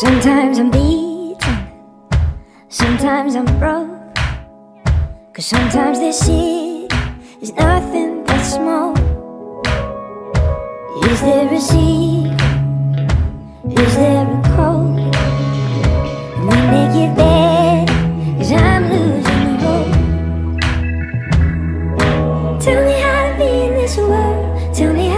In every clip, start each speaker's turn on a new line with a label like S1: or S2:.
S1: Sometimes I'm beaten, sometimes I'm broke. Cause sometimes this shit is nothing but smoke. Is there a secret? Is there a code? And when they get bad, cause I'm losing hope. Tell me how to be in this world. Tell me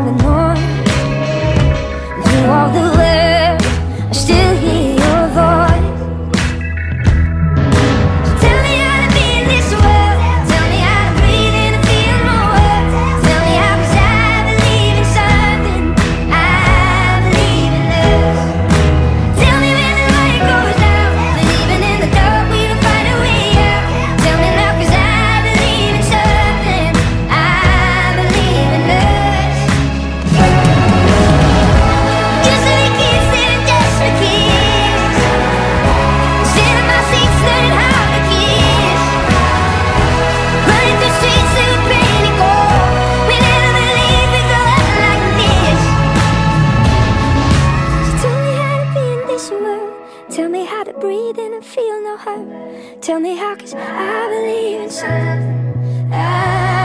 S1: holding on. To all the way and feel no hurt. Tell me how, cause I believe in something. I